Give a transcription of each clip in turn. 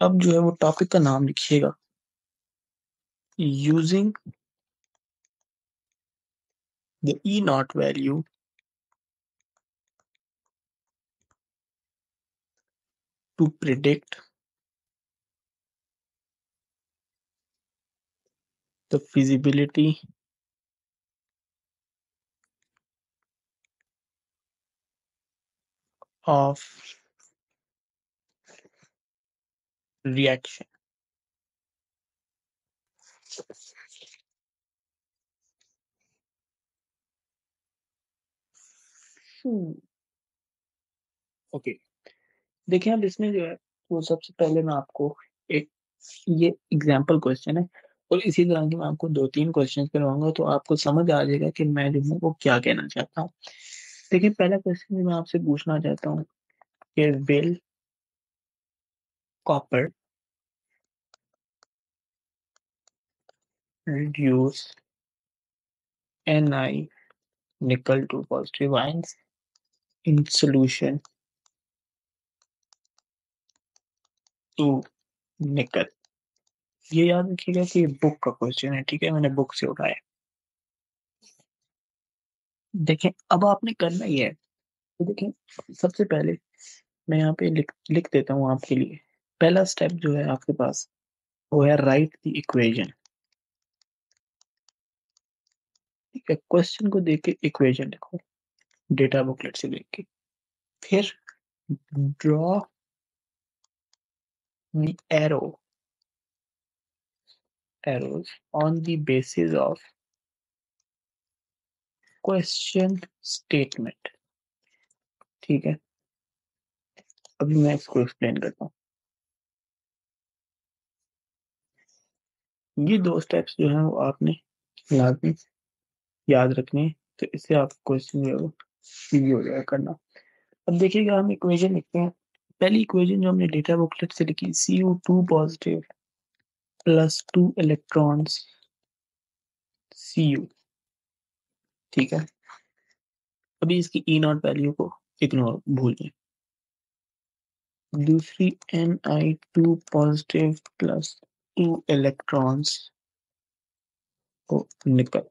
अब जो है वो टॉपिक का नाम लिखिएगा using the E naught value to predict the feasibility of reaction. Okay okay. देखिए अब इसमें जो है, वो सबसे पहले मैं आपको एक ये एग्ज़ाम्पल क्वेश्चन है और इसी तरह की मैं आपको दो तीन क्वेश्चन करवाऊँगा तो आपको समझ आ जाएगा कि मैं जो हूँ वो क्या कहना चाहता हूँ देखिए पहला क्वेश्चन मैं आपसे पूछना चाहता हूँ कि will copper reduce Ni nickel to positive ions in solution to nickel. ये याद रखिएगा कि बुक का क्वेश्चन है, ठीक है? मैंने बुक से उठाया। देखें, अब आपने करना ही है। तो देखें, सबसे पहले मैं यहाँ पे लिख लिख देता हूँ आपके लिए। पहला स्टेप जो है आपके पास, वो है राइट द इक्वेशन ठीक है क्वेश्चन को देख के इक्वेशन लिखो डेटा बुकलेट से देख के फिर draw the arrow on the basis of question statement ठीक है? अभी मैं इसको एक्सप्लेन करता हूँ। ये दो स्टेप्स जो है वो आपने लाजमी याद रखने तो इससे आप क्वेश्चन जो है वो हो जाएगा करना। अब देखिएगा हम इक्वेशन लिखते हैं। पहली इक्वेशन जो हमने डेटा बुकलेट से लिखी C O two positive plus two electrons C U ठीक है? अभी इसकी ई नॉट वैल्यू को इग्नोर भूल जाए। दूसरी N I two positive plus two electrons को निकल।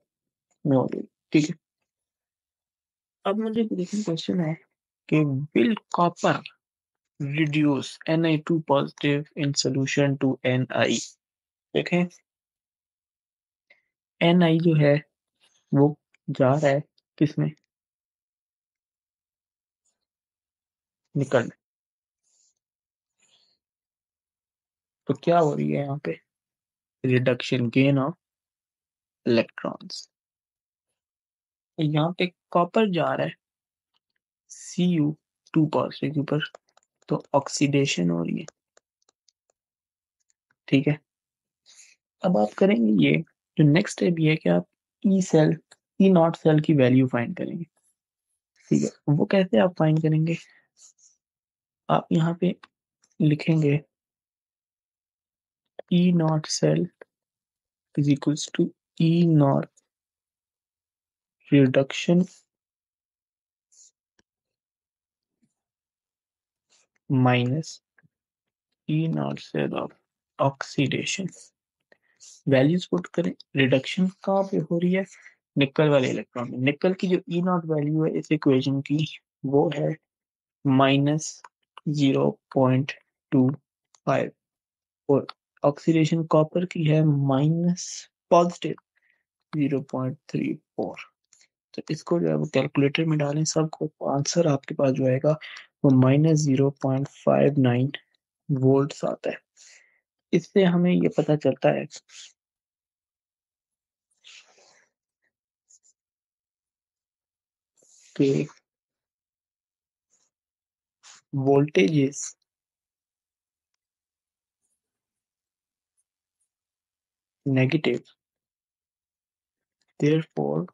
में हो गई ठीक है? अब मुझे देखने क्वेश्चन है कि will copper reduce Na2 positive in to N I देखें। एन आई जो है वो जा रहा है किसमें? निकल तो क्या हो रही है यहाँ पे? रिडक्शन गेन ऑफ़ इलेक्ट्रॉन्स यहाँ पे कॉपर जा रहा है। सी यू टू पॉजिटिव के ऊपर तो ऑक्सीडेशन हो रही है। ठीक है। अब आप करेंगे ये, जो नेक्स्ट स्टेप ये है कि आप E cell E naught cell की वैल्यू फाइंड करेंगे। ठीक है, वो कैसे आप फाइंड करेंगे? आप यहाँ पे लिखेंगे E naught cell is equals to E naught reduction minus E naught of oxidation values put करें। रिडक्शन कहाँ पे हो रही है? निकल वाले इलेक्ट्रॉन में। निकल की जो ई नॉट वैल्यू है इस इक्वेशन की, वो है minus zero point two five और ऑक्सीडेशन कॉपर की है minus positive zero point three four तो इसको जो है वो कैलकुलेटर में डालें, सबको आंसर आपके पास जो आएगा, वो minus zero point five nine volt आता है। इससे हमें ये पता चलता है। कि वोल्टेज इज़ नेगेटिव therefore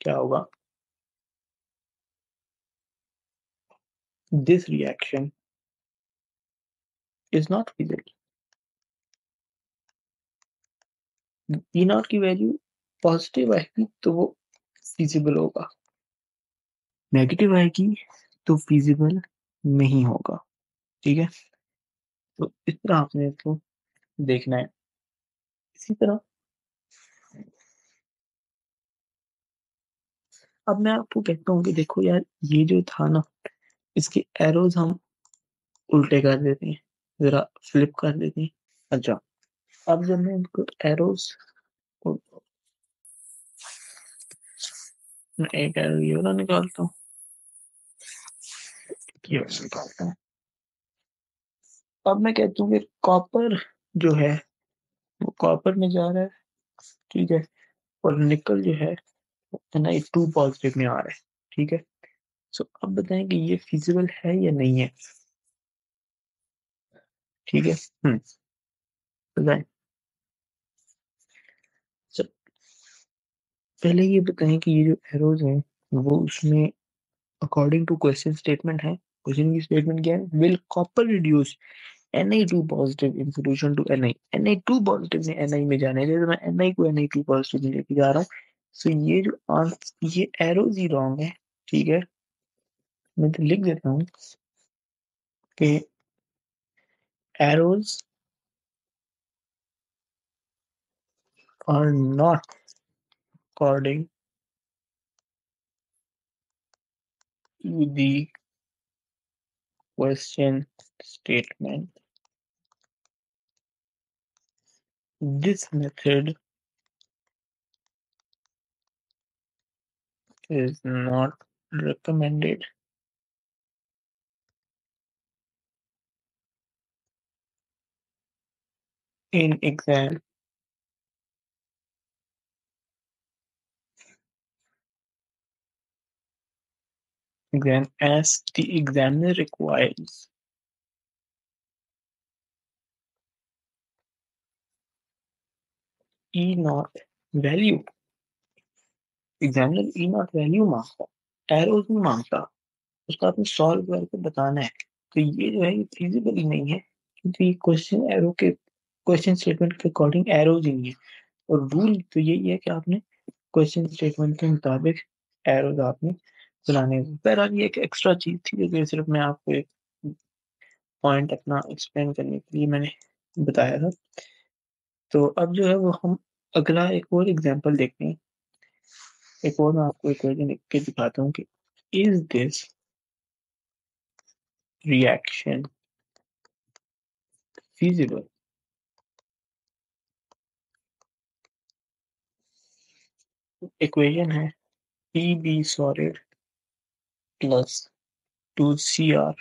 क्या होगा? This reaction is not feasible. E naught की वैल्यू पॉजिटिव आएगी तो वो फिजिबल होगा। नेगेटिव आएगी तो फिजिबल नहीं होगा। ठीक है? तो इस तरह आपने इसको देखना है। इसी तरह अब मैं आपको कहता हूँ कि देखो यार, ये जो था ना, इसके एरोज हम उल्टे कर देते हैं। जरा फ्लिप कर देते हैं। अच्छा अब जब मैं इनको एरोज एक एरो ये वाला निकालता हूँ। अब मैं कहता हूँ कि कॉपर जो है, वो कॉपर में जा रहा है। ठीक है, और निकल जो है एन आई टू पॉजिटिव में आ रहा है, ठीक है? सो अब बताएँ कि ये फिजिबल है या नहीं है? ठीक है? हम्म बताएँ। पहले ये बताएँ कि ये जो एरोज हैं, वो उसमें अकॉर्डिंग टू क्वेश्चन स्टेटमेंट है? क्वेश्चन की स्टेटमेंट क्या है? Will copper reduce Na2 positive in solution to Na Na2 positive ने Na में जाने दे तो मैं Na को Na2 पॉजिटिव में लेके जा रहा हूँ सो so, ये जो ये एरोज ही रॉन्ग है ठीक है? मैं तो लिख देता हूँ कि arrows are not according to the question statement this method is not recommended. In exam, exam as the examiner requires E not value. Examiner E naught value माँगता एरोज नहीं माँगता उसका आपने सॉल्व करके बताना है। तो ये जो है, ये फिजिबल ही नहीं है। क्योंकि ये क्वेश्चन एरो के क्वेश्चन स्टेटमेंट के अकॉर्डिंग एरोज ही नहीं है। और रूल तो यही है कि आपने क्वेश्चन स्टेटमेंट के मुताबिक एरोज आपने बनाने बहरहाल ये एक एक्स्ट्रा चीज़ थी जो सिर्फ़ मैं आपको एक पॉइंट अपना एक्सप्लेन करने के लिए मैंने बताया था। तो अब जो है वो हम अगला एक और एग्जांपल देखते हैं। एक और मैं आपको इक्वेशन लिख के दिखाता हूँ कि is this reaction feasible? Equation है P B solid plus two C R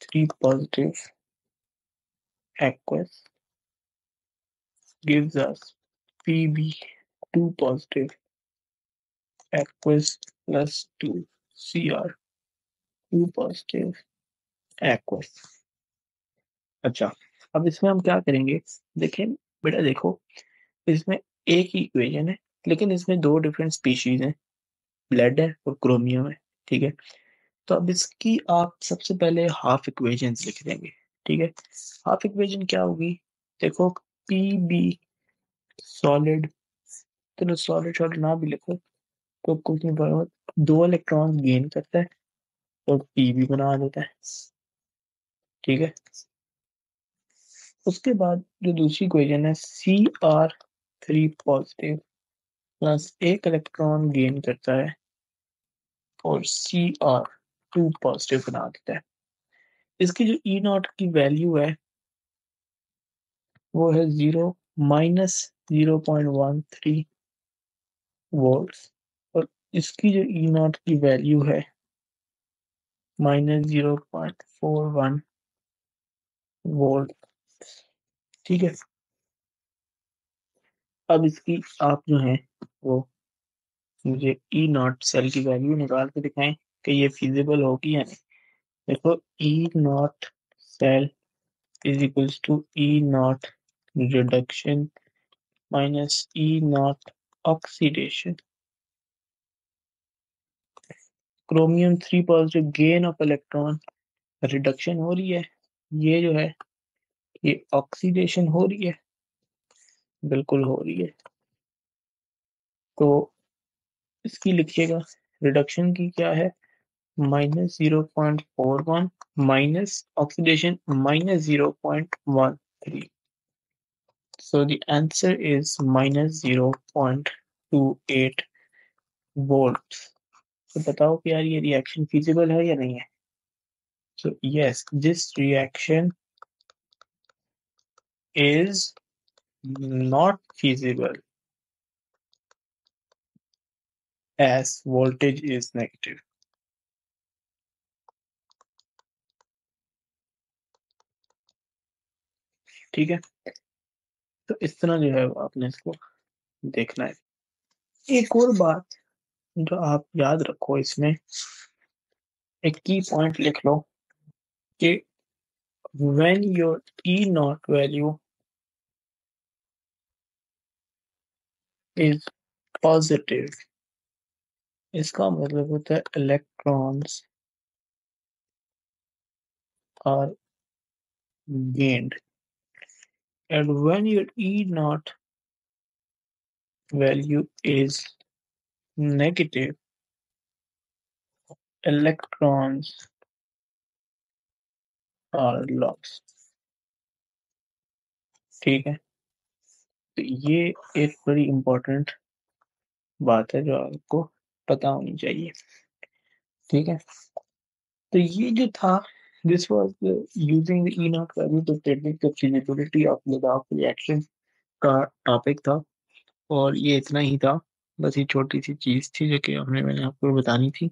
three positive aqueous gives us Pb2 positive aqueous plus 2 Cr 2 positive aqueous. अच्छा अब इसमें हम क्या करेंगे? देखें, बेटा देखो, इसमें एक ही इक्वेशन है, लेकिन इसमें दो डिफरेंट स्पीशीज हैं ब्लड है और क्रोमियम है, ठीक है? तो अब इसकी आप सबसे पहले हाफ़ इक्वेशंस लिख देंगे, ठीक है? हाफ़ इक्वेशन क्या होगी? देखो पी बी सॉलिड तो सॉलिड शॉलिड ना भी लिखो तो कुछ नहीं पड़ा दो इलेक्ट्रॉन गेन करता है और पी भी बना देता है। ठीक है? उसके बाद जो दूसरी क्वेश्चन है C R three positive plus एक इलेक्ट्रॉन गेन करता है और सी आर टू पॉजिटिव बना देता है। इसकी जो ई नॉट की वैल्यू है, वो है zero minus zero point one three volt इसकी जो ई नॉट की वैल्यू है minus zero point four one volt ठीक है? अब इसकी आप जो है, वो मुझे ई नॉट सेल की वैल्यू निकाल के दिखाएँ कि ये फिजिबल होगी या नहीं। देखो E naught cell is equals to E naught reduction minus E naught oxidation chromium three positive gain of electron reduction हो रही है ये जो है, ये ऑक्सीडेशन हो रही है बिल्कुल हो रही है तो इसकी लिखिएगा रिडक्शन की क्या है minus zero point four one minus oxidation minus 0.13. So the answer is minus 0.28 volts. तो बताओ कि यार ये रिएक्शन फिजिबल है या नहीं है? So yes this reaction is not feasible as voltage is negative ठीक है? तो इस तरह जो है आपने इसको देखना है। एक और बात जो आप याद रखो इसमें एक की पॉइंट लिख लो कि when your E naught value is positive इसका मतलब होता है electrons are gained and when your E naught value is negative. Electrons are lost. ठीक है। तो ये एक बड़ी इम्पोर्टेंट बात है जो आपको पता होनी चाहिए। ठीक है। तो ये जो था this was using E naught value to predict the reaction का टॉपिक था। और ये इतना ही था। बस ये छोटी सी चीज़ थी जो कि हमने मैंने आपको बतानी थी।